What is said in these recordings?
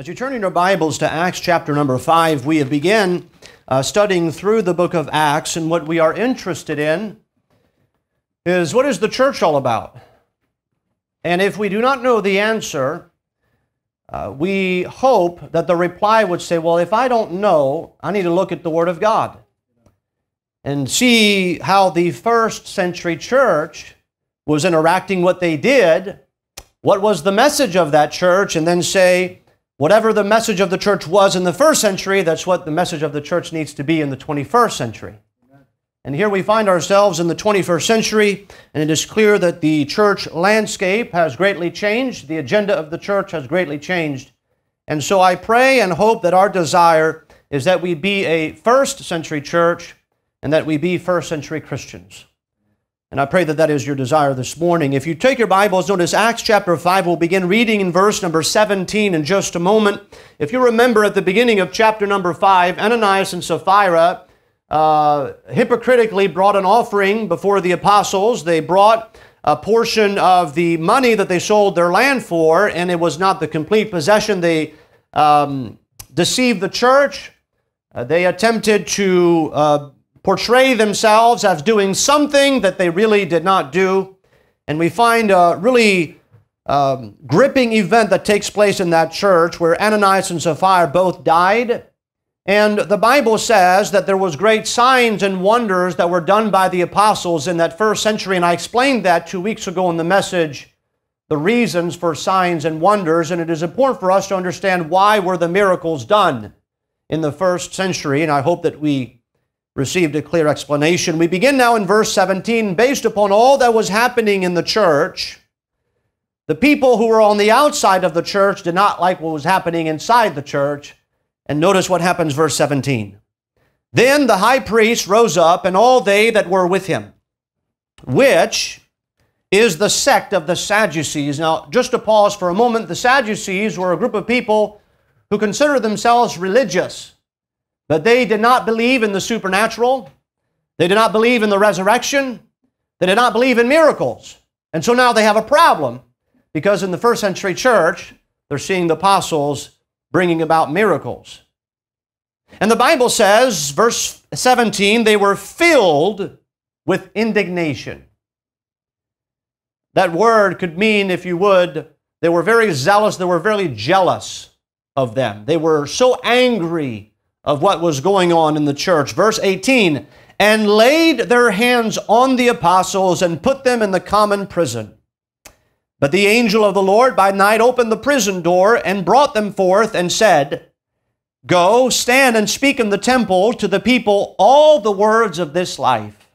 As you turn in your Bibles to Acts chapter number 5, we have begun uh, studying through the book of Acts, and what we are interested in is what is the church all about? And if we do not know the answer, uh, we hope that the reply would say, Well, if I don't know, I need to look at the Word of God and see how the first century church was interacting what they did, what was the message of that church, and then say, Whatever the message of the church was in the first century, that's what the message of the church needs to be in the 21st century. And here we find ourselves in the 21st century, and it is clear that the church landscape has greatly changed. The agenda of the church has greatly changed. And so I pray and hope that our desire is that we be a first century church and that we be first century Christians. And I pray that that is your desire this morning. If you take your Bibles, notice Acts chapter 5. We'll begin reading in verse number 17 in just a moment. If you remember at the beginning of chapter number 5, Ananias and Sapphira uh, hypocritically brought an offering before the apostles. They brought a portion of the money that they sold their land for, and it was not the complete possession. They um, deceived the church. Uh, they attempted to uh, portray themselves as doing something that they really did not do. And we find a really um, gripping event that takes place in that church where Ananias and Sapphira both died. And the Bible says that there was great signs and wonders that were done by the apostles in that first century. And I explained that two weeks ago in the message, the reasons for signs and wonders. And it is important for us to understand why were the miracles done in the first century. And I hope that we received a clear explanation. We begin now in verse 17. Based upon all that was happening in the church, the people who were on the outside of the church did not like what was happening inside the church. And notice what happens, verse 17. Then the high priest rose up, and all they that were with him, which is the sect of the Sadducees. Now, just to pause for a moment, the Sadducees were a group of people who considered themselves religious. But they did not believe in the supernatural. They did not believe in the resurrection. They did not believe in miracles. And so now they have a problem because in the first century church, they're seeing the apostles bringing about miracles. And the Bible says, verse 17, they were filled with indignation. That word could mean, if you would, they were very zealous, they were very jealous of them. They were so angry of what was going on in the church. Verse 18, and laid their hands on the apostles and put them in the common prison. But the angel of the Lord by night opened the prison door and brought them forth and said, Go, stand and speak in the temple to the people all the words of this life.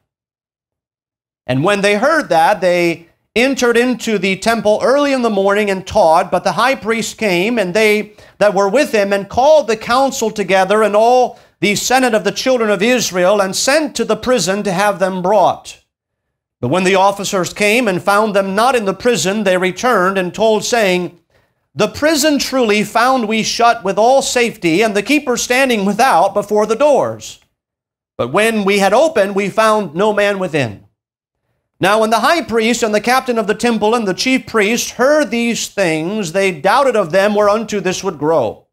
And when they heard that, they entered into the temple early in the morning and taught, but the high priest came, and they that were with him, and called the council together, and all the senate of the children of Israel, and sent to the prison to have them brought. But when the officers came and found them not in the prison, they returned and told, saying, The prison truly found we shut with all safety, and the keeper standing without before the doors. But when we had opened, we found no man within. Now, when the high priest and the captain of the temple and the chief priest heard these things, they doubted of them whereunto this would grow.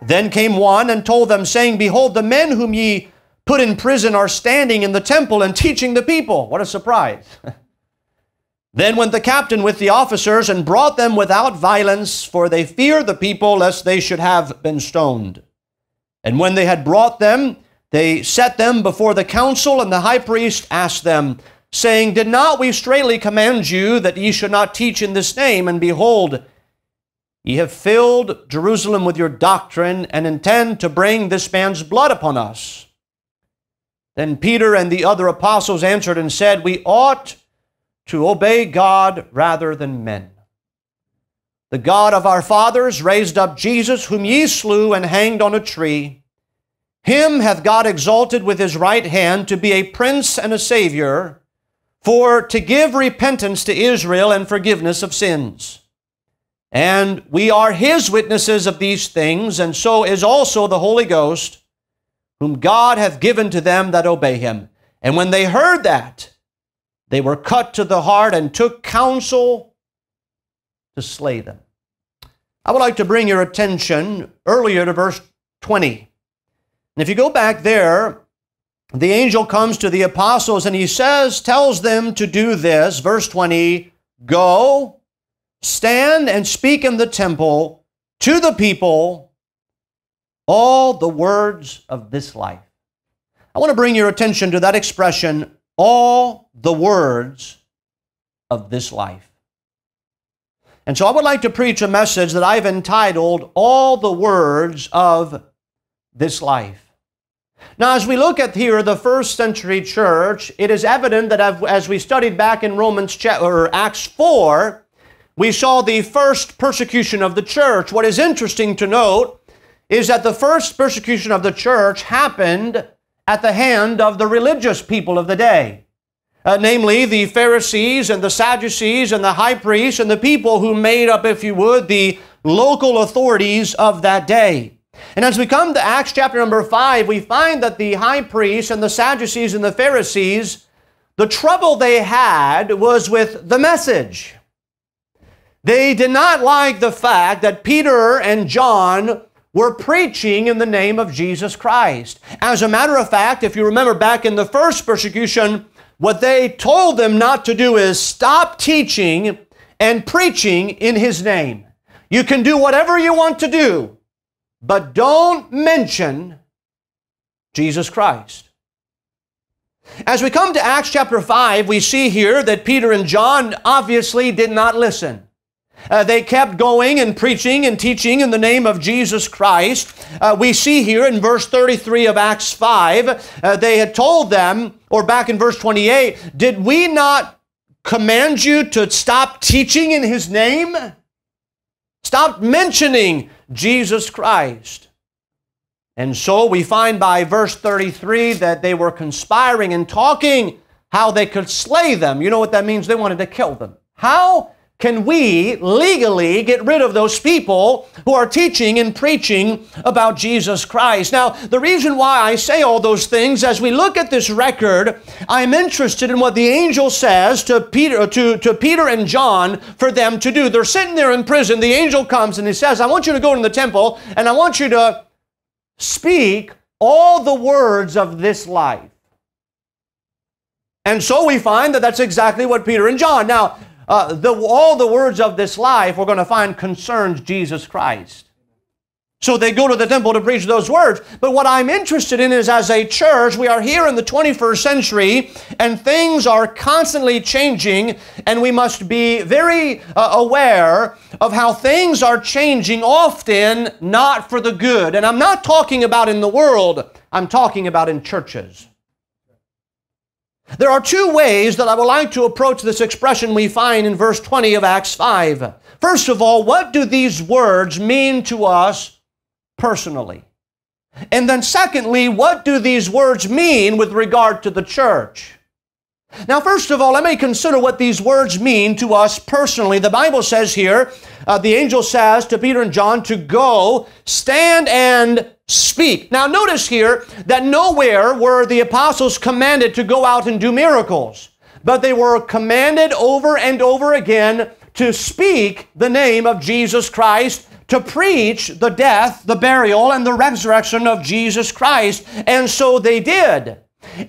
Then came one and told them, saying, Behold, the men whom ye put in prison are standing in the temple and teaching the people. What a surprise. then went the captain with the officers and brought them without violence, for they feared the people lest they should have been stoned. And when they had brought them, they set them before the council, and the high priest asked them, saying, Did not we straightly command you that ye should not teach in this name? And behold, ye have filled Jerusalem with your doctrine, and intend to bring this man's blood upon us. Then Peter and the other apostles answered and said, We ought to obey God rather than men. The God of our fathers raised up Jesus, whom ye slew and hanged on a tree. Him hath God exalted with his right hand to be a prince and a savior for to give repentance to Israel and forgiveness of sins. And we are his witnesses of these things, and so is also the Holy Ghost, whom God hath given to them that obey him. And when they heard that, they were cut to the heart and took counsel to slay them. I would like to bring your attention earlier to verse 20. And if you go back there, the angel comes to the apostles and he says, tells them to do this. Verse 20 Go, stand and speak in the temple to the people all the words of this life. I want to bring your attention to that expression, all the words of this life. And so I would like to preach a message that I've entitled, All the Words of This Life. Now, as we look at here the first century church, it is evident that as we studied back in Romans or Acts 4, we saw the first persecution of the church. What is interesting to note is that the first persecution of the church happened at the hand of the religious people of the day. Uh, namely, the Pharisees and the Sadducees and the high priests and the people who made up, if you would, the local authorities of that day. And as we come to Acts chapter number 5, we find that the high priests and the Sadducees and the Pharisees, the trouble they had was with the message. They did not like the fact that Peter and John were preaching in the name of Jesus Christ. As a matter of fact, if you remember back in the first persecution, what they told them not to do is stop teaching and preaching in His name. You can do whatever you want to do, but don't mention Jesus Christ. As we come to Acts chapter 5, we see here that Peter and John obviously did not listen. Uh, they kept going and preaching and teaching in the name of Jesus Christ. Uh, we see here in verse 33 of Acts 5, uh, they had told them, or back in verse 28, did we not command you to stop teaching in his name? Stop mentioning Jesus Christ. And so we find by verse 33 that they were conspiring and talking how they could slay them. You know what that means? They wanted to kill them. How? Can we legally get rid of those people who are teaching and preaching about Jesus Christ? Now, the reason why I say all those things, as we look at this record, I'm interested in what the angel says to Peter, uh, to, to Peter and John for them to do. They're sitting there in prison. The angel comes and he says, I want you to go to the temple and I want you to speak all the words of this life. And so we find that that's exactly what Peter and John. Now, uh, the, all the words of this life we're going to find concerns Jesus Christ. So they go to the temple to preach those words. But what I'm interested in is as a church, we are here in the 21st century and things are constantly changing, and we must be very uh, aware of how things are changing, often not for the good. And I'm not talking about in the world, I'm talking about in churches. There are two ways that I would like to approach this expression we find in verse 20 of Acts 5. First of all, what do these words mean to us personally? And then, secondly, what do these words mean with regard to the church? Now, first of all, let me consider what these words mean to us personally. The Bible says here, uh, the angel says to Peter and John to go, stand and speak. Now, notice here that nowhere were the apostles commanded to go out and do miracles, but they were commanded over and over again to speak the name of Jesus Christ, to preach the death, the burial, and the resurrection of Jesus Christ. And so they did.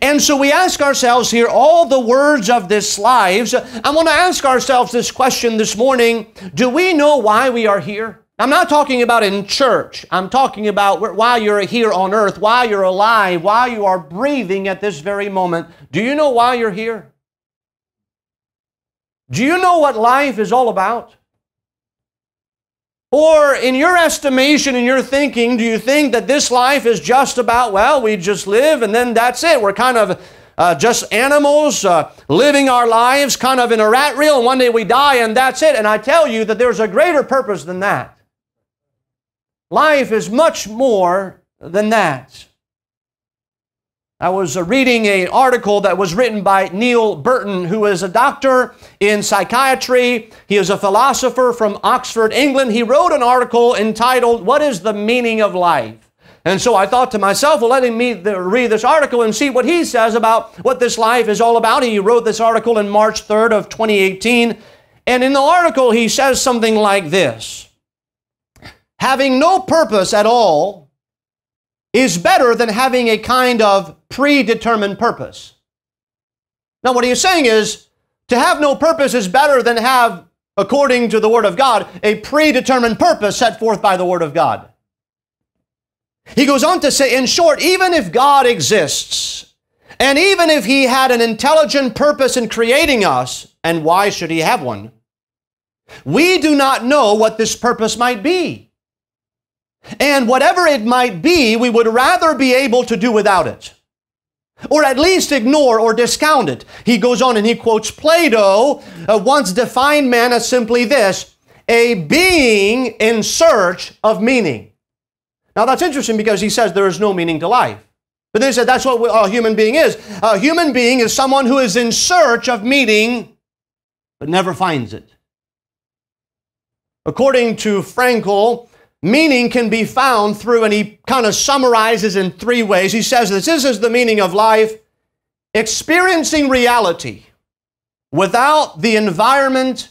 And so we ask ourselves here, all the words of this lives, I want to ask ourselves this question this morning Do we know why we are here? I'm not talking about in church. I'm talking about while you're here on earth, while you're alive, while you are breathing at this very moment. Do you know why you're here? Do you know what life is all about? Or, in your estimation, in your thinking, do you think that this life is just about, well, we just live and then that's it? We're kind of uh, just animals uh, living our lives kind of in a rat reel and one day we die and that's it. And I tell you that there's a greater purpose than that. Life is much more than that. I was uh, reading an article that was written by Neel Burton, who is a doctor in psychiatry. He is a philosopher from Oxford, England. He wrote an article entitled, What is the Meaning of Life? And so I thought to myself, well, let me read this article and see what he says about what this life is all about. He wrote this article in March 3rd of 2018. And in the article, he says something like this. Having no purpose at all is better than having a kind of predetermined purpose. Now, what he is saying is to have no purpose is better than have, according to the Word of God, a predetermined purpose set forth by the Word of God. He goes on to say, in short, even if God exists, and even if He had an intelligent purpose in creating us, and why should He have one? We do not know what this purpose might be. And whatever it might be, we would rather be able to do without it. Or at least ignore or discount it. He goes on and he quotes Plato, uh, once defined man as simply this a being in search of meaning. Now that's interesting because he says there is no meaning to life. But then he said that's what a human being is. A human being is someone who is in search of meaning but never finds it. According to Frankl, meaning can be found through, and he kind of summarizes in three ways. He says this, this is the meaning of life experiencing reality without the environment,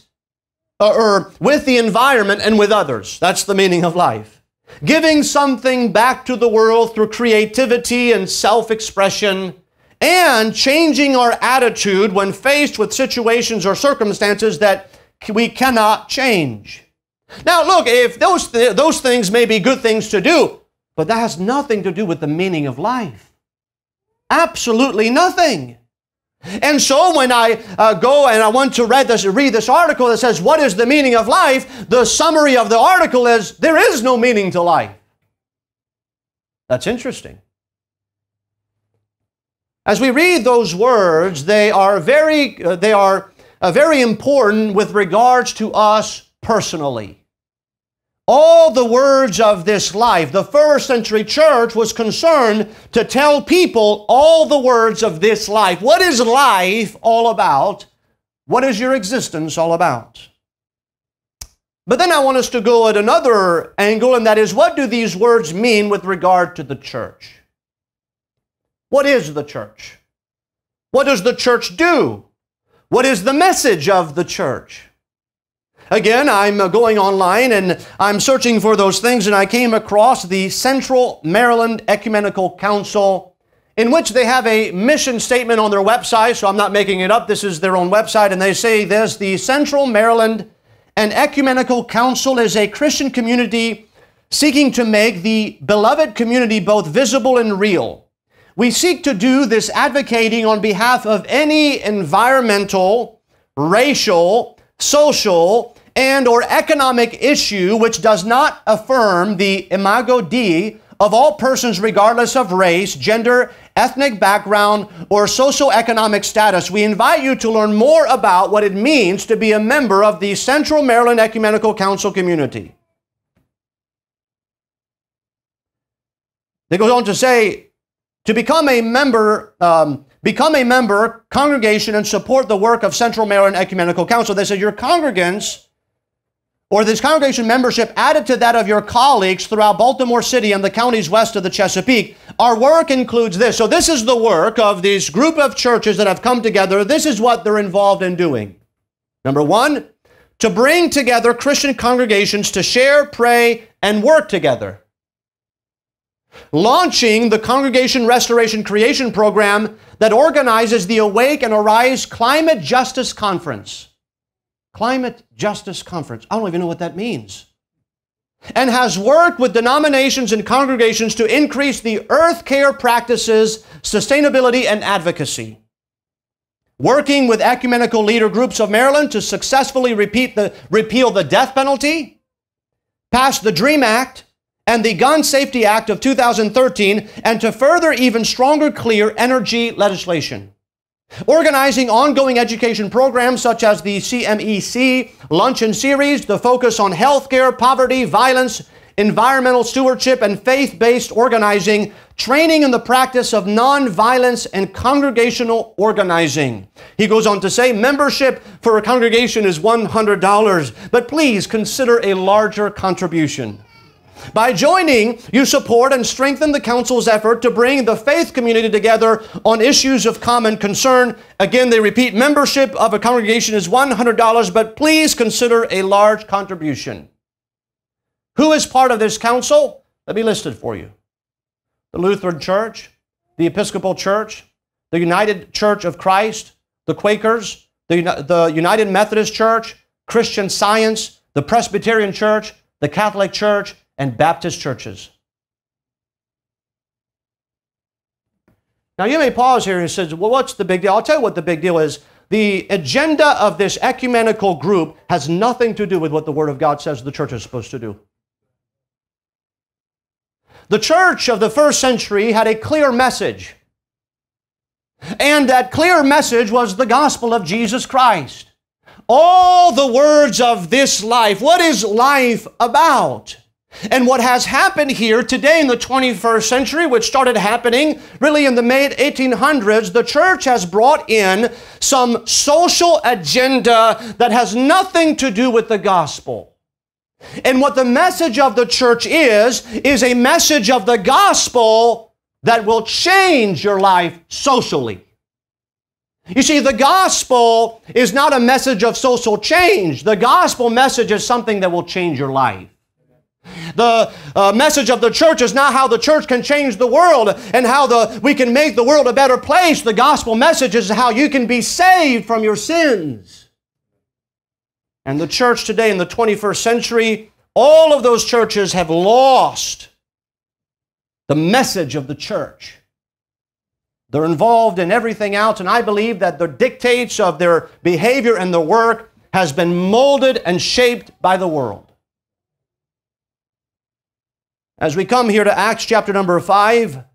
uh, or with the environment and with others. That's the meaning of life. Giving something back to the world through creativity and self expression, and changing our attitude when faced with situations or circumstances that we cannot change. Now, look, if those, th- those things may be good things to do, but that has nothing to do with the meaning of life. Absolutely nothing. And so when I uh, go and I want to read this, read this article that says, What is the meaning of life? the summary of the article is, There is no meaning to life. That's interesting. As we read those words, they are very, uh, they are uh, very important with regards to us personally all the words of this life. The first century church was concerned to tell people all the words of this life. What is life all about? What is your existence all about? But then I want us to go at another angle, and that is what do these words mean with regard to the church? What is the church? What does the church do? What is the message of the church? Again, I'm uh, going online and I'm searching for those things, and I came across the Central Maryland Ecumenical Council, in which they have a mission statement on their website. So I'm not making it up. This is their own website, and they say this The Central Maryland and Ecumenical Council is a Christian community seeking to make the beloved community both visible and real. We seek to do this advocating on behalf of any environmental, racial, social, and or economic issue which does not affirm the imago Dei of all persons regardless of race, gender, ethnic background, or socioeconomic status. We invite you to learn more about what it means to be a member of the Central Maryland Ecumenical Council community. They goes on to say, to become a member, um, become a member, congregation, and support the work of Central Maryland Ecumenical Council. They said your congregants or this congregation membership added to that of your colleagues throughout Baltimore City and the counties west of the Chesapeake. Our work includes this. So, this is the work of this group of churches that have come together. This is what they're involved in doing. Number one, to bring together Christian congregations to share, pray, and work together. Launching the Congregation Restoration Creation Program that organizes the Awake and Arise Climate Justice Conference. Climate Justice Conference. I don't even know what that means. And has worked with denominations and congregations to increase the earth care practices, sustainability, and advocacy. Working with ecumenical leader groups of Maryland to successfully the, repeal the death penalty, pass the DREAM Act, and the Gun Safety Act of 2013, and to further even stronger clear energy legislation. Organizing ongoing education programs such as the CMEC Luncheon Series, the focus on healthcare, poverty, violence, environmental stewardship, and faith based organizing, training in the practice of nonviolence and congregational organizing. He goes on to say membership for a congregation is $100, but please consider a larger contribution. By joining, you support and strengthen the Council's effort to bring the faith community together on issues of common concern. Again, they repeat membership of a congregation is $100, but please consider a large contribution. Who is part of this council? Let me list it for you. The Lutheran Church, the Episcopal Church, the United Church of Christ, the Quakers, the, the United Methodist Church, Christian Science, the Presbyterian Church, the Catholic Church, and Baptist churches. Now, you may pause here and say, well, what's the big deal? I'll tell you what the big deal is. The agenda of this ecumenical group has nothing to do with what the Word of God says the church is supposed to do. The church of the first century had a clear message. And that clear message was the gospel of Jesus Christ. All the words of this life. What is life about? And what has happened here today in the 21st century, which started happening really in the mid 1800s, the church has brought in some social agenda that has nothing to do with the gospel. And what the message of the church is, is a message of the gospel that will change your life socially. You see, the gospel is not a message of social change. The gospel message is something that will change your life. The uh, message of the church is not how the church can change the world and how the, we can make the world a better place. The gospel message is how you can be saved from your sins. And the church today in the 21st century, all of those churches have lost the message of the church. They're involved in everything else, and I believe that the dictates of their behavior and their work has been molded and shaped by the world. As we come here to Acts chapter number 5,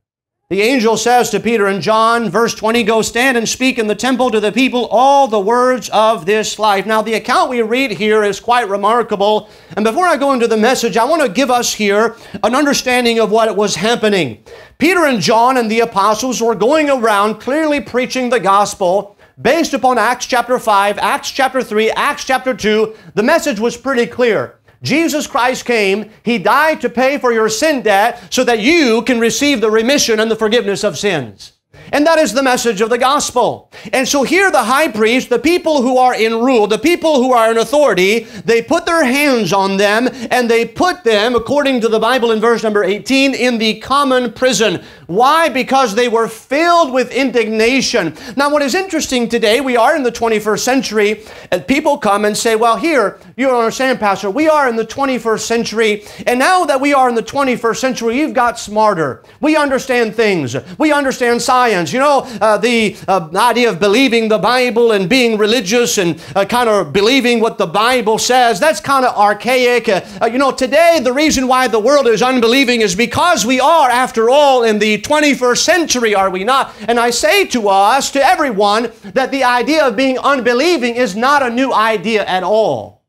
the angel says to Peter and John, verse 20, Go stand and speak in the temple to the people all the words of this life. Now, the account we read here is quite remarkable. And before I go into the message, I want to give us here an understanding of what was happening. Peter and John and the apostles were going around clearly preaching the gospel based upon Acts chapter 5, Acts chapter 3, Acts chapter 2. The message was pretty clear. Jesus Christ came, He died to pay for your sin debt so that you can receive the remission and the forgiveness of sins. And that is the message of the gospel. And so here the high priest, the people who are in rule, the people who are in authority, they put their hands on them and they put them, according to the Bible in verse number 18, in the common prison. Why? Because they were filled with indignation. Now, what is interesting today, we are in the 21st century, and people come and say, well, here, you don't understand, Pastor, we are in the 21st century, and now that we are in the 21st century, you've got smarter. We understand things. We understand science. You know, uh, the uh, idea of believing the Bible and being religious and uh, kind of believing what the Bible says, that's kind of archaic. Uh, uh, you know, today, the reason why the world is unbelieving is because we are, after all, in the 21st century, are we not? And I say to us, to everyone, that the idea of being unbelieving is not a new idea at all.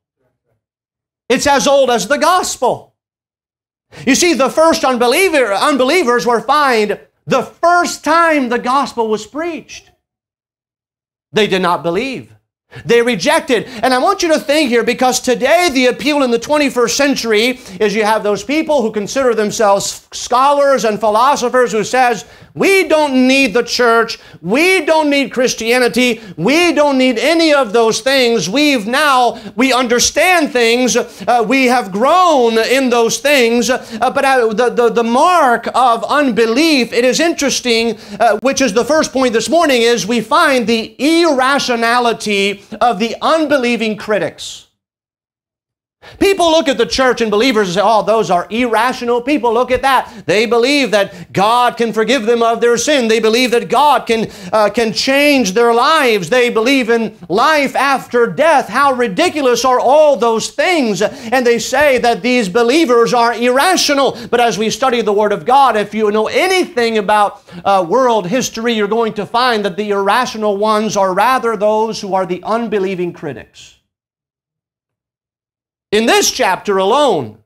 It's as old as the gospel. You see, the first unbeliever, unbelievers were fined the first time the gospel was preached. They did not believe. They rejected. And I want you to think here because today the appeal in the 21st century is you have those people who consider themselves scholars and philosophers who says, we don't need the church. We don't need Christianity. We don't need any of those things. We've now, we understand things. Uh, we have grown in those things. Uh, but uh, the, the, the mark of unbelief, it is interesting, uh, which is the first point this morning, is we find the irrationality of the unbelieving critics. People look at the church and believers and say, oh, those are irrational people. Look at that. They believe that God can forgive them of their sin. They believe that God can, uh, can change their lives. They believe in life after death. How ridiculous are all those things? And they say that these believers are irrational. But as we study the Word of God, if you know anything about uh, world history, you're going to find that the irrational ones are rather those who are the unbelieving critics. In this chapter alone,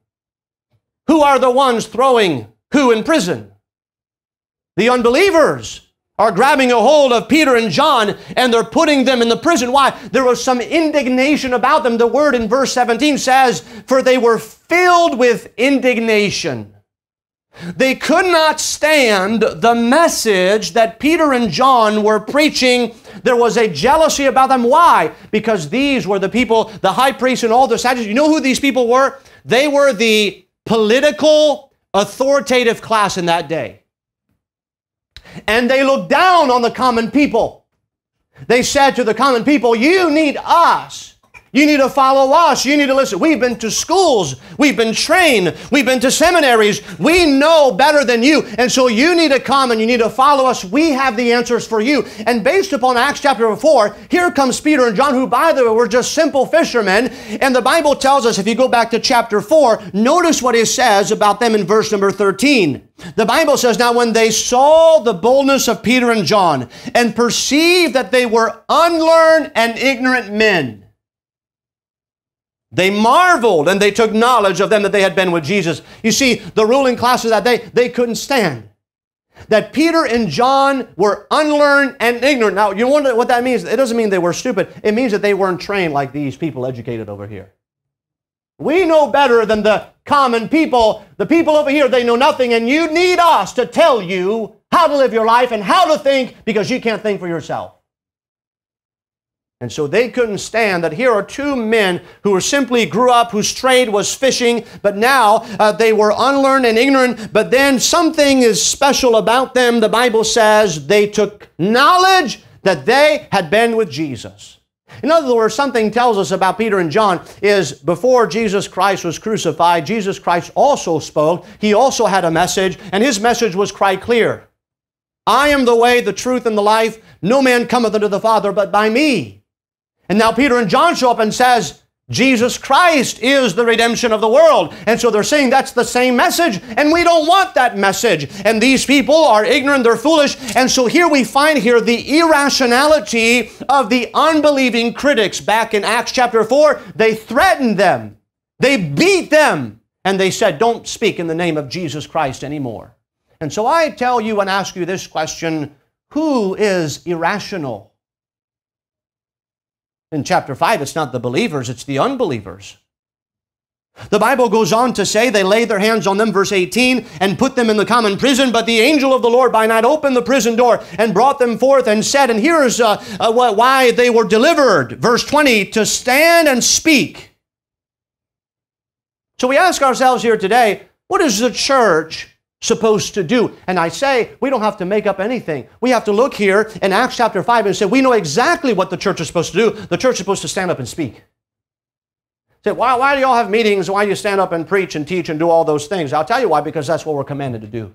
who are the ones throwing who in prison? The unbelievers are grabbing a hold of Peter and John and they're putting them in the prison. Why? There was some indignation about them. The word in verse 17 says, For they were filled with indignation. They could not stand the message that Peter and John were preaching. There was a jealousy about them. Why? Because these were the people, the high priest and all the Sadducees. You know who these people were? They were the political, authoritative class in that day. And they looked down on the common people. They said to the common people, You need us you need to follow us. You need to listen. We've been to schools. We've been trained. We've been to seminaries. We know better than you. And so you need to come and you need to follow us. We have the answers for you. And based upon Acts chapter 4, here comes Peter and John, who, by the way, were just simple fishermen. And the Bible tells us, if you go back to chapter 4, notice what it says about them in verse number 13. The Bible says, Now when they saw the boldness of Peter and John and perceived that they were unlearned and ignorant men, they marveled and they took knowledge of them that they had been with Jesus. You see, the ruling classes that day, they couldn't stand. That Peter and John were unlearned and ignorant. Now, you wonder what that means? It doesn't mean they were stupid. It means that they weren't trained like these people educated over here. We know better than the common people. The people over here, they know nothing, and you need us to tell you how to live your life and how to think because you can't think for yourself. And so they couldn't stand that here are two men who were simply grew up, whose trade was fishing, but now uh, they were unlearned and ignorant. But then something is special about them. The Bible says they took knowledge that they had been with Jesus. In other words, something tells us about Peter and John is before Jesus Christ was crucified, Jesus Christ also spoke. He also had a message, and his message was quite clear. I am the way, the truth, and the life. No man cometh unto the Father but by me. And now Peter and John show up and says, Jesus Christ is the redemption of the world. And so they're saying that's the same message, and we don't want that message. And these people are ignorant, they're foolish. And so here we find here the irrationality of the unbelieving critics. Back in Acts chapter 4, they threatened them, they beat them, and they said, Don't speak in the name of Jesus Christ anymore. And so I tell you and ask you this question who is irrational? In chapter 5, it's not the believers, it's the unbelievers. The Bible goes on to say they laid their hands on them, verse 18, and put them in the common prison. But the angel of the Lord by night opened the prison door and brought them forth and said, and here's uh, uh, why they were delivered. Verse 20, to stand and speak. So we ask ourselves here today, what is the church supposed to do. And I say, we don't have to make up anything. We have to look here in Acts chapter 5 and say, we know exactly what the church is supposed to do. The church is supposed to stand up and speak. Say, why, why do y'all have meetings? Why do you stand up and preach and teach and do all those things? I'll tell you why, because that's what we're commanded to do.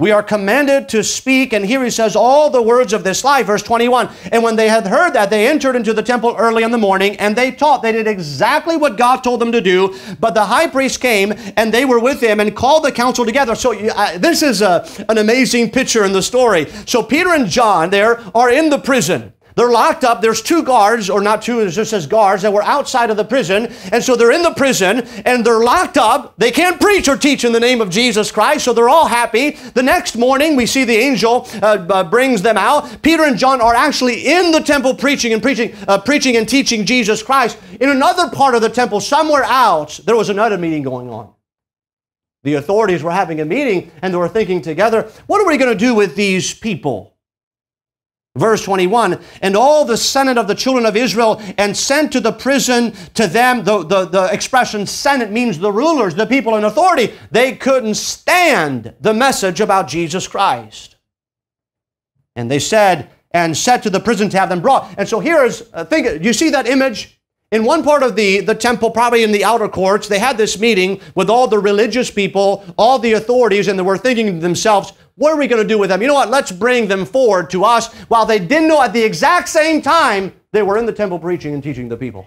We are commanded to speak, and here he says, all the words of this life, verse 21. And when they had heard that, they entered into the temple early in the morning, and they taught. They did exactly what God told them to do. But the high priest came, and they were with him, and called the council together. So uh, this is a, an amazing picture in the story. So Peter and John there are in the prison. They're locked up. There's two guards, or not two, it just says guards, that were outside of the prison. And so they're in the prison and they're locked up. They can't preach or teach in the name of Jesus Christ, so they're all happy. The next morning, we see the angel uh, uh, brings them out. Peter and John are actually in the temple preaching and preaching, uh, preaching and teaching Jesus Christ. In another part of the temple, somewhere else, there was another meeting going on. The authorities were having a meeting and they were thinking together, what are we going to do with these people? Verse 21 And all the senate of the children of Israel and sent to the prison to them. The, the, the expression senate means the rulers, the people in authority. They couldn't stand the message about Jesus Christ. And they said, and said to the prison to have them brought. And so here is, uh, think, you see that image? In one part of the, the temple, probably in the outer courts, they had this meeting with all the religious people, all the authorities, and they were thinking to themselves, what are we going to do with them? You know what? Let's bring them forward to us while they didn't know at the exact same time they were in the temple preaching and teaching the people.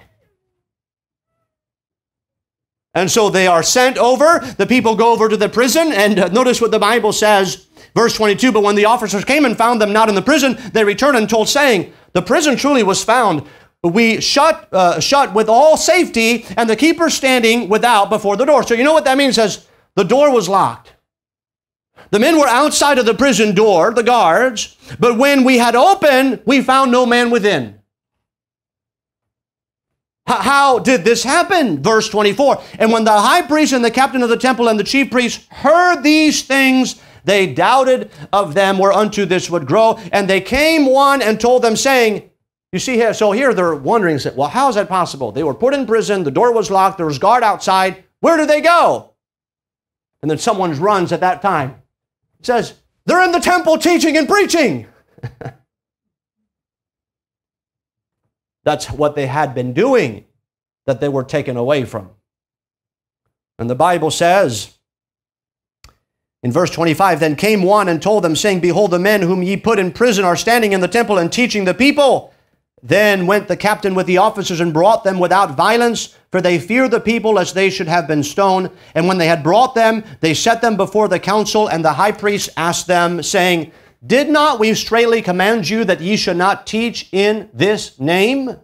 And so they are sent over. The people go over to the prison, and uh, notice what the Bible says, verse 22. But when the officers came and found them not in the prison, they returned and told, saying, The prison truly was found. We shut, uh, shut with all safety, and the keeper standing without before the door. So you know what that means? It says the door was locked. The men were outside of the prison door, the guards, but when we had opened, we found no man within. How did this happen? Verse 24. And when the high priest and the captain of the temple and the chief priests heard these things, they doubted of them whereunto this would grow. And they came one and told them, saying, You see here, so here they're wondering, well, how is that possible? They were put in prison, the door was locked, there was guard outside, Where do they go? And then someone runs at that time. Says, They're in the temple teaching and preaching. That's what they had been doing that they were taken away from. And the Bible says in verse 25 Then came one and told them, saying, Behold, the men whom ye put in prison are standing in the temple and teaching the people. Then went the captain with the officers and brought them without violence, for they feared the people lest they should have been stoned. And when they had brought them, they set them before the council, and the high priest asked them, saying, Did not we straightly command you that ye should not teach in this name? So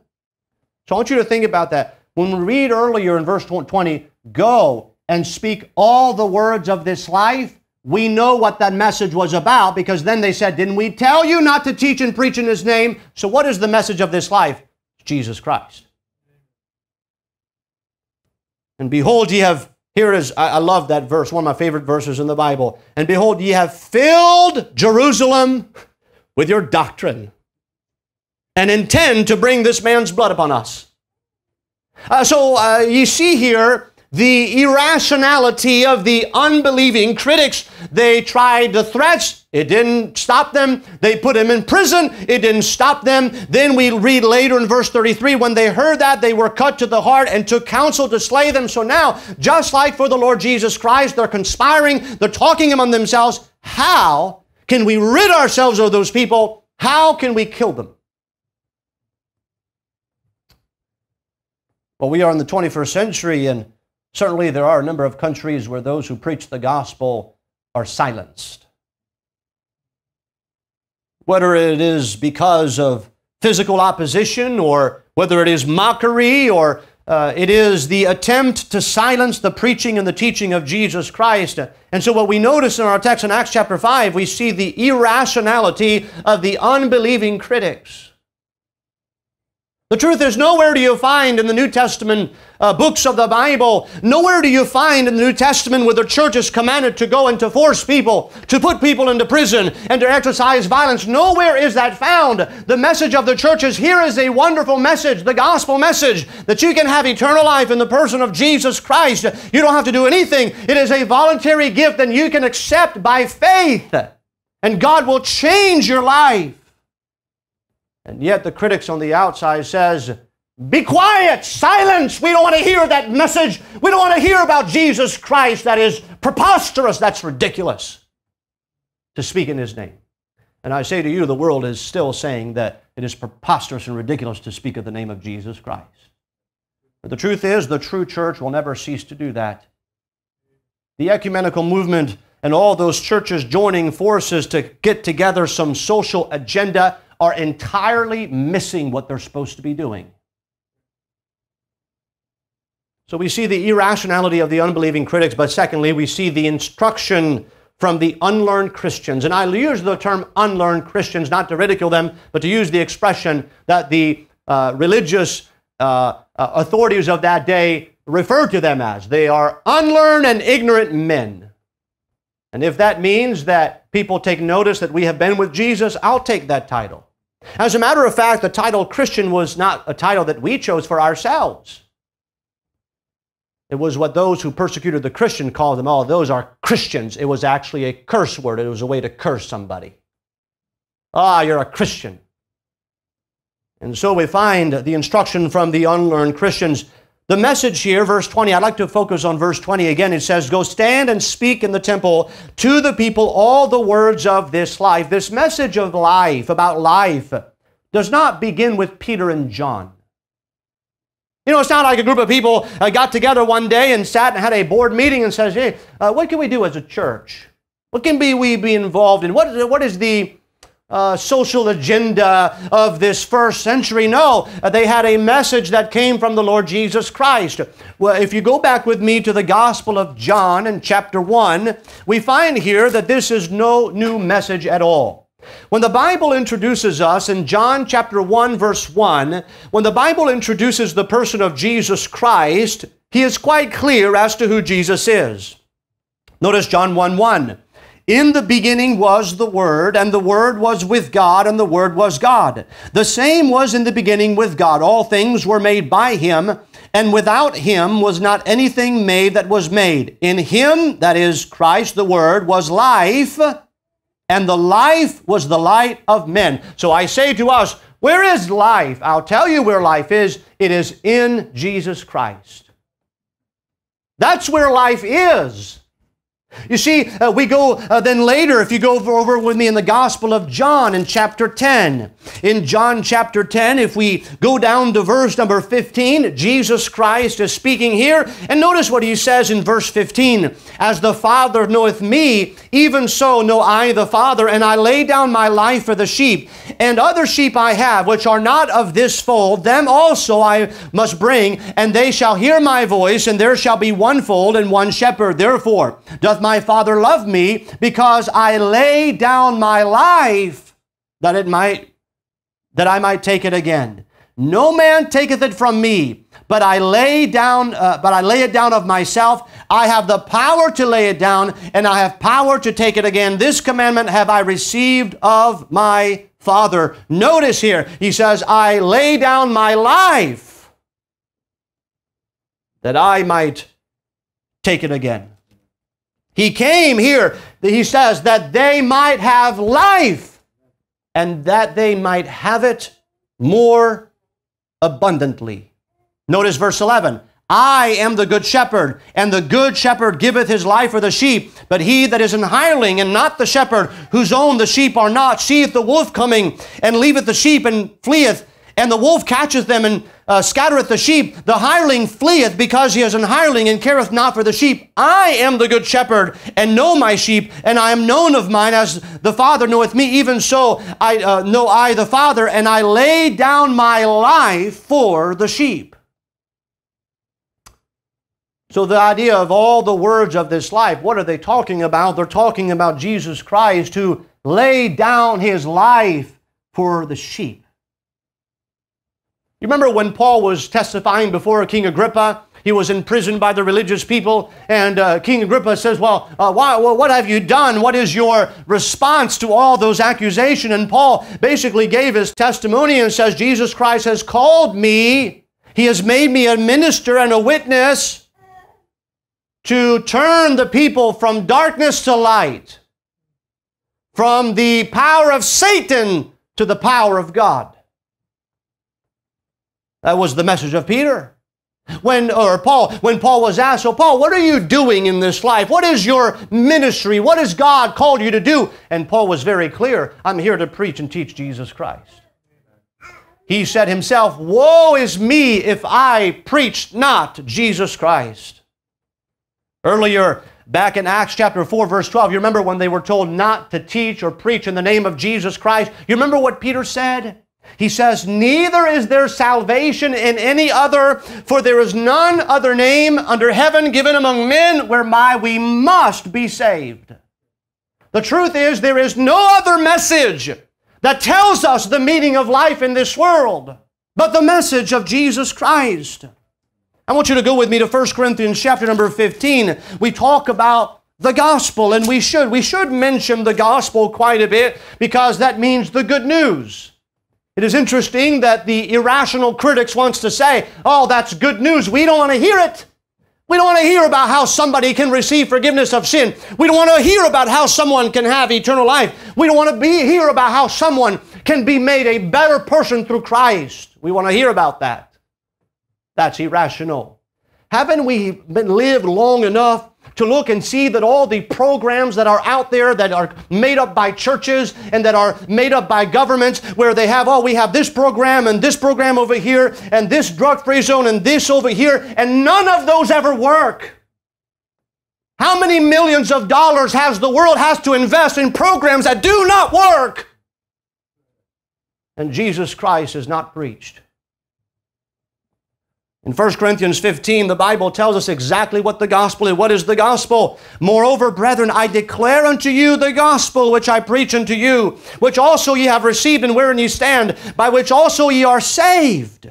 I want you to think about that. When we read earlier in verse 20, go and speak all the words of this life, we know what that message was about because then they said, Didn't we tell you not to teach and preach in His name? So, what is the message of this life? Jesus Christ. And behold, ye have, here is, I, I love that verse, one of my favorite verses in the Bible. And behold, ye have filled Jerusalem with your doctrine and intend to bring this man's blood upon us. Uh, so uh, you see here the irrationality of the unbelieving critics. They tried the threats. It didn't stop them. They put him in prison. It didn't stop them. Then we read later in verse 33 when they heard that, they were cut to the heart and took counsel to slay them. So now, just like for the Lord Jesus Christ, they're conspiring, they're talking among themselves. How can we rid ourselves of those people? How can we kill them? Well, we are in the 21st century, and Certainly, there are a number of countries where those who preach the gospel are silenced. Whether it is because of physical opposition or whether it is mockery or uh, it is the attempt to silence the preaching and the teaching of Jesus Christ. And so, what we notice in our text in Acts chapter 5, we see the irrationality of the unbelieving critics. The truth is, nowhere do you find in the New Testament uh, books of the Bible, nowhere do you find in the New Testament where the church is commanded to go and to force people, to put people into prison, and to exercise violence. Nowhere is that found. The message of the church is here is a wonderful message, the gospel message, that you can have eternal life in the person of Jesus Christ. You don't have to do anything. It is a voluntary gift that you can accept by faith, and God will change your life. And yet the critics on the outside says, be quiet, silence. We don't want to hear that message. We don't want to hear about Jesus Christ. That is preposterous. That's ridiculous to speak in his name. And I say to you, the world is still saying that it is preposterous and ridiculous to speak of the name of Jesus Christ. But the truth is, the true church will never cease to do that. The ecumenical movement and all those churches joining forces to get together some social agenda are entirely missing what they're supposed to be doing. So we see the irrationality of the unbelieving critics, but secondly, we see the instruction from the unlearned Christians. And I use the term unlearned Christians not to ridicule them, but to use the expression that the uh, religious uh, uh, authorities of that day referred to them as. They are unlearned and ignorant men. And if that means that people take notice that we have been with Jesus, I'll take that title. As a matter of fact, the title Christian was not a title that we chose for ourselves. It was what those who persecuted the Christian called them. Oh, those are Christians. It was actually a curse word. It was a way to curse somebody. Ah, you're a Christian. And so we find the instruction from the unlearned Christians the message here, verse 20, I'd like to focus on verse 20 again. It says, Go stand and speak in the temple to the people all the words of this life. This message of life, about life, does not begin with Peter and John. You know, it's not like a group of people uh, got together one day and sat and had a board meeting and says, Hey, uh, what can we do as a church? What can be we be involved in? What, what is the uh, social agenda of this first century. No, they had a message that came from the Lord Jesus Christ. Well, if you go back with me to the Gospel of John in chapter 1, we find here that this is no new message at all. When the Bible introduces us in John chapter 1 verse 1, when the Bible introduces the person of Jesus Christ, he is quite clear as to who Jesus is. Notice John 1 1. In the beginning was the Word, and the Word was with God, and the Word was God. The same was in the beginning with God. All things were made by Him, and without him was not anything made that was made. In him, that is Christ, the Word, was life, and the life was the light of men. So I say to us, where is life? I'll tell you where life is. It is in Jesus Christ. That's where life is. You see, uh, we go uh, then later, if you go over, with me in the Gospel of John in chapter 10. In John chapter 10, if we go down to verse number 15, Jesus Christ is speaking here. And notice what he says in verse 15 As the Father knoweth me, even so know I the Father, and I lay down my life for the sheep. And other sheep I have, which are not of this fold, them also I must bring, and they shall hear my voice, and there shall be one fold and one shepherd. Therefore, doth my Father love me because I lay down my life that it might that I might take it again. No man taketh it from me, but I lay down uh, but I lay it down of myself. I have the power to lay it down and I have power to take it again. This commandment have I received of my Father. Notice here, he says, I lay down my life that I might take it again. He came here, he says, that they might have life and that they might have it more abundantly. Notice verse 11. I am the good shepherd, and the good shepherd giveth his life for the sheep. But he that is an hireling, and not the shepherd, whose own the sheep are not, seeth the wolf coming, and leaveth the sheep, and fleeth, and the wolf catcheth them and uh, scattereth the sheep. The hireling fleeth because he is an hireling and careth not for the sheep. I am the good shepherd and know my sheep, and I am known of mine as the Father knoweth me. Even so, I uh, know I the Father, and I lay down my life for the sheep. So, the idea of all the words of this life, what are they talking about? They're talking about Jesus Christ who laid down his life for the sheep. You remember when Paul was testifying before King Agrippa? He was imprisoned by the religious people, and uh, King Agrippa says, Well, uh, why, well, what have you done? What is your response to all those accusations? And Paul basically gave his testimony and says, Jesus Christ has called me, He has made me a minister and a witness to turn the people from darkness to light, from the power of Satan to the power of God. That was the message of Peter. When, or Paul, when Paul was asked, so Paul, what are you doing in this life? What is your ministry? What has God called you to do? And Paul was very clear, I'm here to preach and teach Jesus Christ. He said himself, Woe is me if I preach not Jesus Christ. Earlier, back in Acts chapter 4, verse 12, you remember when they were told not to teach or preach in the name of Jesus Christ? You remember what Peter said? He says, Neither is there salvation in any other, for there is none other name under heaven given among men whereby we must be saved. The truth is, there is no other message that tells us the meaning of life in this world but the message of Jesus Christ. I want you to go with me to 1 Corinthians chapter number 15. We talk about the gospel, and we should. We should mention the gospel quite a bit because that means the good news. It is interesting that the irrational critics wants to say, oh, that's good news. We don't want to hear it. We don't want to hear about how somebody can receive forgiveness of sin. We don't want to hear about how someone can have eternal life. We don't want to be, hear about how someone can be made a better person through Christ. We want to hear about that. That's irrational. Haven't we been lived long enough to look and see that all the programs that are out there that are made up by churches and that are made up by governments where they have, oh, we have this program and this program over here and this drug free zone and this over here, and none of those ever work. How many millions of dollars has the world has to invest in programs that do not work? And Jesus Christ is not preached. In 1 Corinthians 15, the Bible tells us exactly what the gospel is. What is the gospel? Moreover, brethren, I declare unto you the gospel which I preach unto you, which also ye have received and wherein ye stand, by which also ye are saved.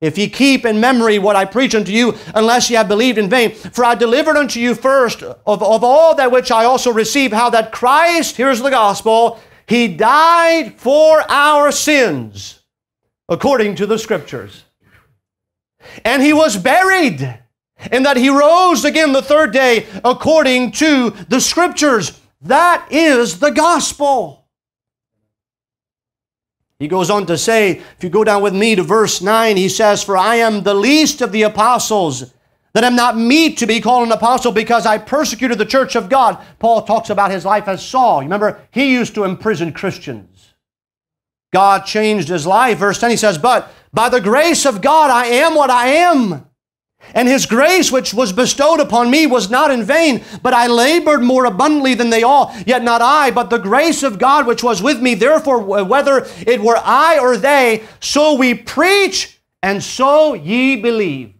If ye keep in memory what I preach unto you, unless ye have believed in vain. For I delivered unto you first of, of all that which I also received, how that Christ, here's the gospel, he died for our sins, according to the scriptures and he was buried, and that he rose again the third day according to the scriptures. That is the gospel. He goes on to say, if you go down with me to verse 9, he says, For I am the least of the apostles, that am not meet to be called an apostle because I persecuted the church of God. Paul talks about his life as Saul. You remember, he used to imprison Christians. God changed his life. Verse 10, he says, But by the grace of God, I am what I am. And his grace, which was bestowed upon me, was not in vain, but I labored more abundantly than they all. Yet not I, but the grace of God which was with me. Therefore, whether it were I or they, so we preach, and so ye believe.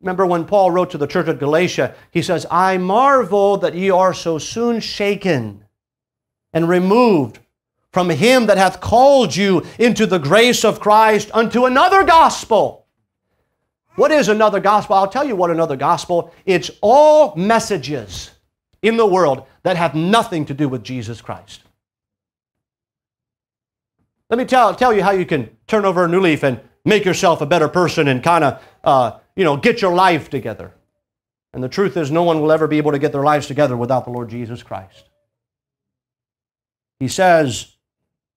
Remember when Paul wrote to the church at Galatia, he says, I marvel that ye are so soon shaken and removed from him that hath called you into the grace of Christ unto another gospel. What is another gospel? I'll tell you what another gospel. It's all messages in the world that have nothing to do with Jesus Christ. Let me tell, tell you how you can turn over a new leaf and make yourself a better person and kind of, uh, you know, get your life together. And the truth is, no one will ever be able to get their lives together without the Lord Jesus Christ. He says,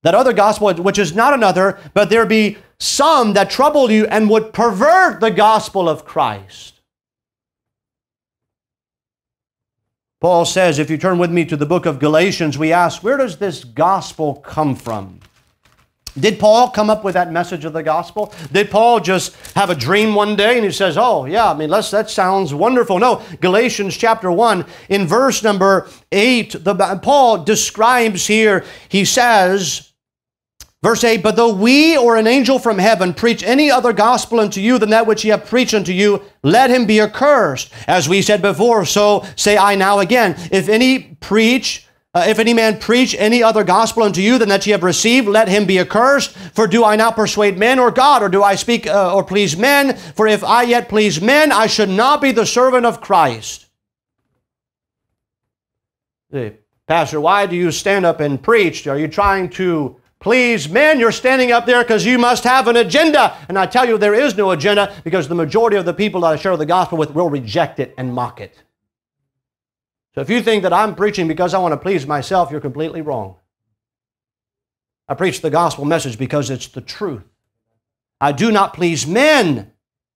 that other gospel, which is not another, but there be some that trouble you and would pervert the gospel of Christ. Paul says, if you turn with me to the book of Galatians, we ask, where does this gospel come from? Did Paul come up with that message of the gospel? Did Paul just have a dream one day and he says, Oh, yeah, I mean, that sounds wonderful. No, Galatians chapter 1, in verse number 8, the, Paul describes here, he says, Verse 8, But though we or an angel from heaven preach any other gospel unto you than that which ye have preached unto you, let him be accursed. As we said before, so say I now again. If any preach uh, if any man preach any other gospel unto you than that ye have received, let him be accursed. For do I now persuade men or God, or do I speak uh, or please men? For if I yet please men, I should not be the servant of Christ. Hey, Pastor, why do you stand up and preach? Are you trying to please men? You're standing up there because you must have an agenda. And I tell you, there is no agenda because the majority of the people that I share the gospel with will reject it and mock it. So if you think that I'm preaching because I want to please myself, you're completely wrong. I preach the gospel message because it's the truth. I do not please men.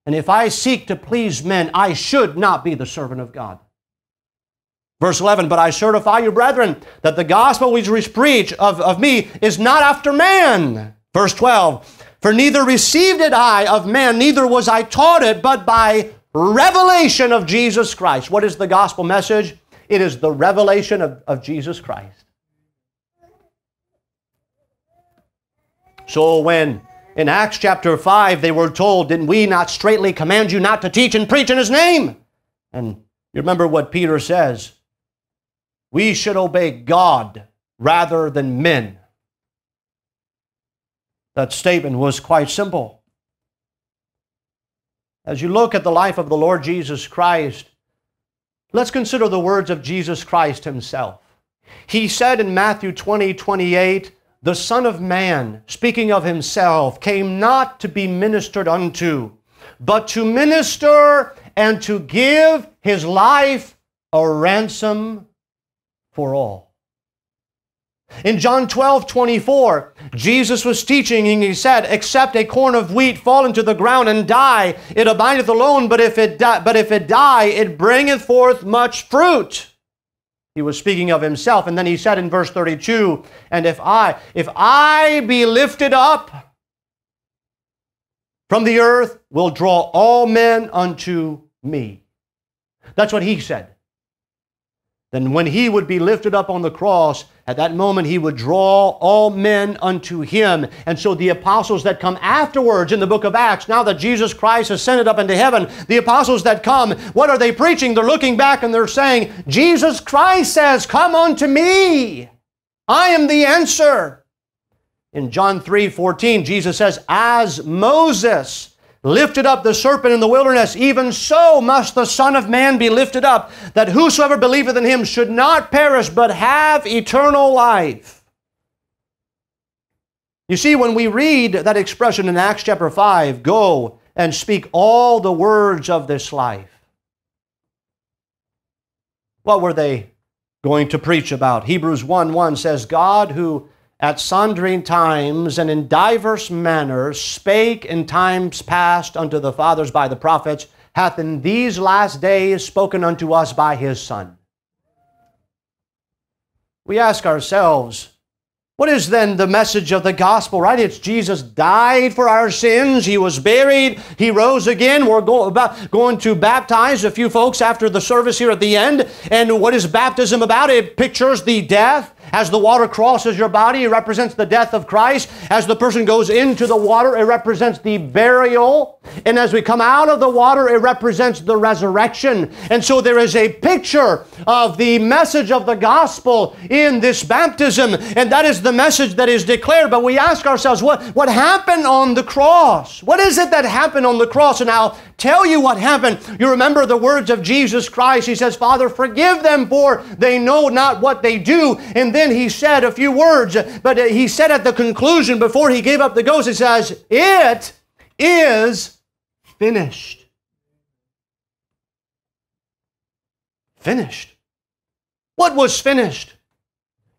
And if I seek to please men, I should not be the servant of God. Verse 11, but I certify you, brethren, that the gospel which we preach of, of me is not after man. Verse 12, for neither received it I of man, neither was I taught it, but by revelation of Jesus Christ. What is the gospel message? It is the revelation of, of Jesus Christ. So when in Acts chapter 5 they were told, Didn't we not straightly command you not to teach and preach in his name? And you remember what Peter says we should obey God rather than men. That statement was quite simple. As you look at the life of the Lord Jesus Christ, Let's consider the words of Jesus Christ himself. He said in Matthew 20, 28, The Son of Man, speaking of himself, came not to be ministered unto, but to minister and to give his life a ransom for all. In John 12, 24, Jesus was teaching and he said, Except a corn of wheat fall into the ground and die, it abideth alone, but if it, die, but if it die, it bringeth forth much fruit. He was speaking of himself. And then he said in verse 32, And if I, if I be lifted up from the earth, will draw all men unto me. That's what he said. Then when he would be lifted up on the cross, at that moment, he would draw all men unto him. And so the apostles that come afterwards in the book of Acts, now that Jesus Christ has ascended up into heaven, the apostles that come, what are they preaching? They're looking back and they're saying, Jesus Christ says, Come unto me. I am the answer. In John 3 14, Jesus says, As Moses lifted up the serpent in the wilderness, even so must the Son of Man be lifted up, that whosoever believeth in him should not perish, but have eternal life. You see, when we read that expression in Acts chapter 5, go and speak all the words of this life, what were they going to preach about? Hebrews 1 1 says, God who at sundry times and in divers manners spake in times past unto the fathers by the prophets, hath in these last days spoken unto us by his Son. We ask ourselves, what is then the message of the gospel, right? It's Jesus died for our sins. He was buried. He rose again. We're go about, going to baptize a few folks after the service here at the end. And what is baptism about? It pictures the death as the water crosses your body, it represents the death of Christ. As the person goes into the water, it represents the burial. And as we come out of the water, it represents the resurrection. And so there is a picture of the message of the gospel in this baptism. And that is the message that is declared. But we ask ourselves, what, what happened on the cross? What is it that happened on the cross? And I'll tell you what happened. You remember the words of Jesus Christ. He says, Father, forgive them, for they know not what they do. And then he said a few words, but uh, he said at the conclusion before he gave up the ghost, he says, It is finished. Finished. What was finished?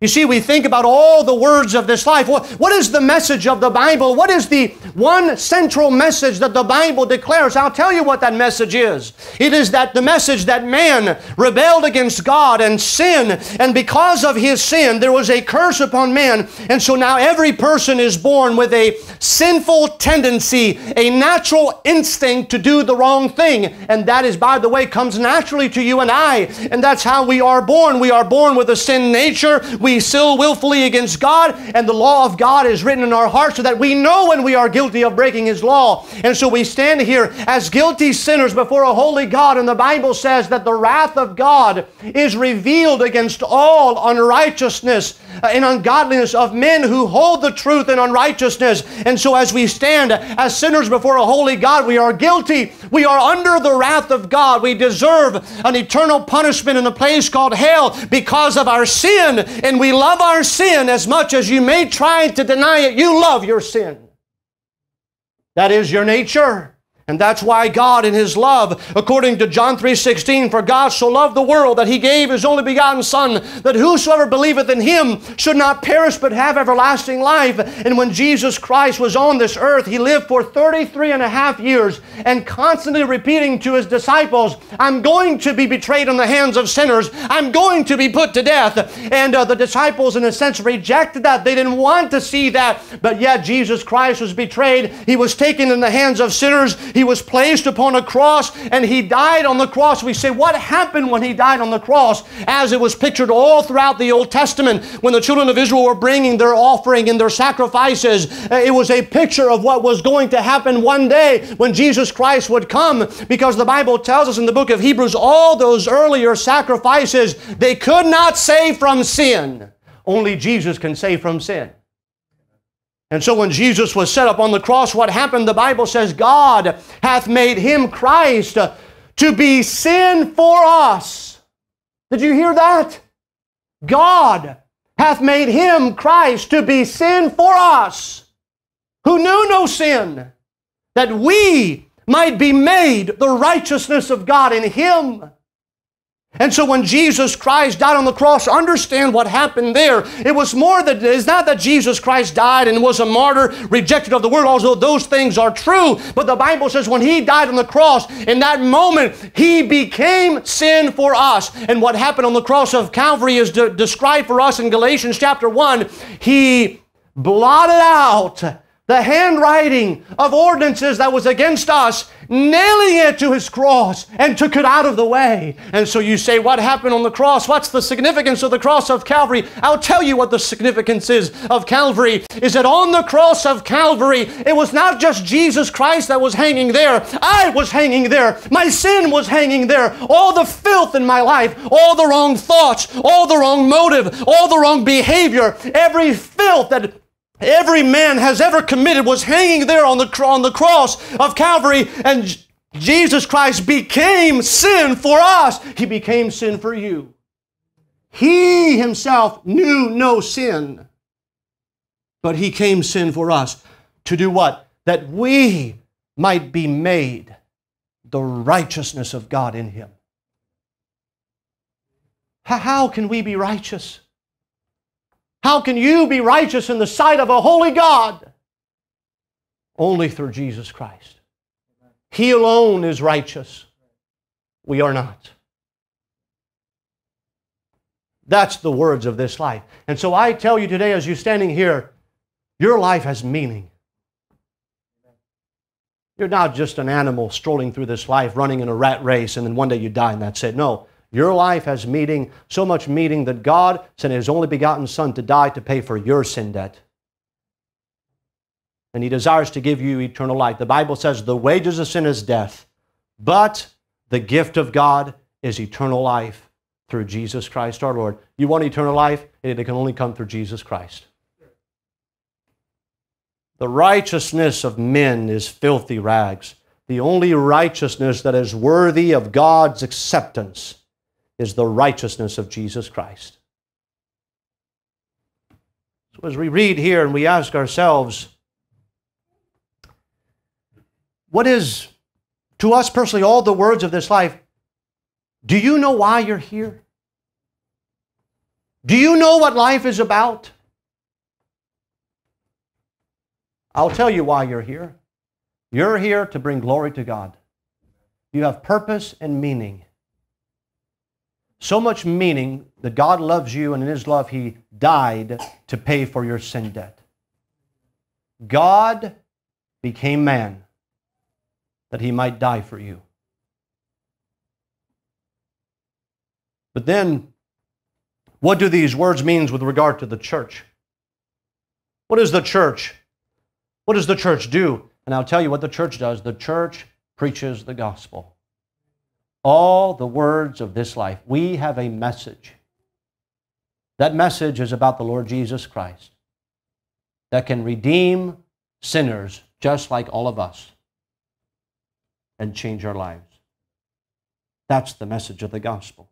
You see, we think about all the words of this life. What, what is the message of the Bible? What is the one central message that the Bible declares? I'll tell you what that message is. It is that the message that man rebelled against God and sin, and because of his sin, there was a curse upon man. And so now every person is born with a sinful tendency, a natural instinct to do the wrong thing. And that is, by the way, comes naturally to you and I. And that's how we are born. We are born with a sin nature. We we still willfully against God, and the law of God is written in our hearts so that we know when we are guilty of breaking His law. And so we stand here as guilty sinners before a holy God, and the Bible says that the wrath of God is revealed against all unrighteousness Uh, and ungodliness of men who hold the truth in unrighteousness. And so as we stand as sinners before a holy God, we are guilty. We are under the wrath of God. We deserve an eternal punishment in a place called hell because of our sin. And we love our sin as much as you may try to deny it. You love your sin. That is your nature. And that's why God in his love, according to John 3:16, for God so loved the world that he gave his only begotten son, that whosoever believeth in him should not perish but have everlasting life. And when Jesus Christ was on this earth, he lived for 33 and a half years and constantly repeating to his disciples, I'm going to be betrayed in the hands of sinners. I'm going to be put to death. And uh, the disciples in a sense rejected that. They didn't want to see that. But yet Jesus Christ was betrayed. He was taken in the hands of sinners. He he was placed upon a cross and he died on the cross. We say, what happened when he died on the cross? As it was pictured all throughout the Old Testament when the children of Israel were bringing their offering and their sacrifices, uh, it was a picture of what was going to happen one day when Jesus Christ would come because the Bible tells us in the book of Hebrews all those earlier sacrifices, they could not save from sin. Only Jesus can save from sin. And so when Jesus was set up on the cross, what happened? The Bible says, God hath made him Christ to be sin for us. Did you hear that? God hath made him Christ to be sin for us, who knew no sin, that we might be made the righteousness of God in him. And so when Jesus Christ died on the cross, understand what happened there. It was more that it's not that Jesus Christ died and was a martyr, rejected of the world, although those things are true. But the Bible says when he died on the cross, in that moment, he became sin for us. And what happened on the cross of Calvary is de- described for us in Galatians chapter 1. He blotted out the handwriting of ordinances that was against us, nailing it to his cross and took it out of the way. And so you say, What happened on the cross? What's the significance of the cross of Calvary? I'll tell you what the significance is of Calvary is that on the cross of Calvary, it was not just Jesus Christ that was hanging there, I was hanging there, my sin was hanging there, all the filth in my life, all the wrong thoughts, all the wrong motive, all the wrong behavior, every filth that every man has ever committed was hanging there on the, on the cross of Calvary, and Jesus Christ became sin for us. He became sin for you. He himself knew no sin. But he came sin for us to do what? That we might be made the righteousness of God in him. How can we be righteous? How can you be righteous in the sight of a holy God? Only through Jesus Christ. He alone is righteous. We are not. That's the words of this life. And so I tell you today, as you're standing here, your life has meaning. You're not just an animal strolling through this life, running in a rat race, and then one day you die and that's it. No, your life has meaning, so much meaning that God sent His only begotten Son to die to pay for your sin debt. And He desires to give you eternal life. The Bible says the wages of sin is death, but the gift of God is eternal life through Jesus Christ our Lord. You want eternal life? It can only come through Jesus Christ. The righteousness of men is filthy rags. The only righteousness that is worthy of God's acceptance is the righteousness of Jesus Christ. So, as we read here and we ask ourselves, what is, to us personally, all the words of this life? Do you know why you're here? Do you know what life is about? I'll tell you why you're here. You're here to bring glory to God. You have purpose and meaning. So much meaning that God loves you, and in His love, He died to pay for your sin debt. God became man that He might die for you. But then, what do these words mean with regard to the church? What is the church? What does the church do? And I'll tell you what the church does. The church preaches the gospel. All the words of this life. We have a message. That message is about the Lord Jesus Christ that can redeem sinners just like all of us and change our lives. That's the message of the gospel.